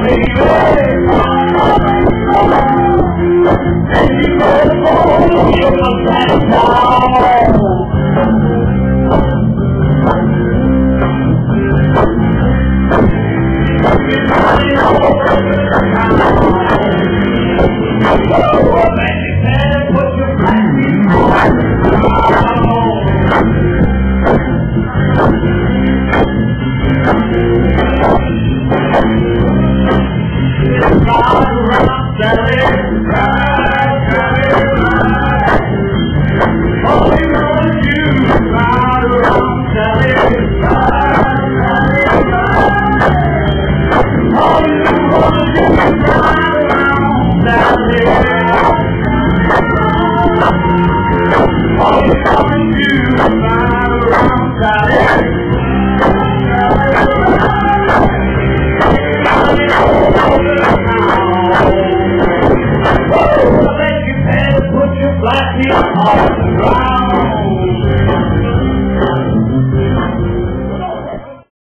Put your feel alright.